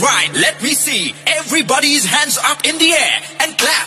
Right. let me see everybody's hands up in the air and clap.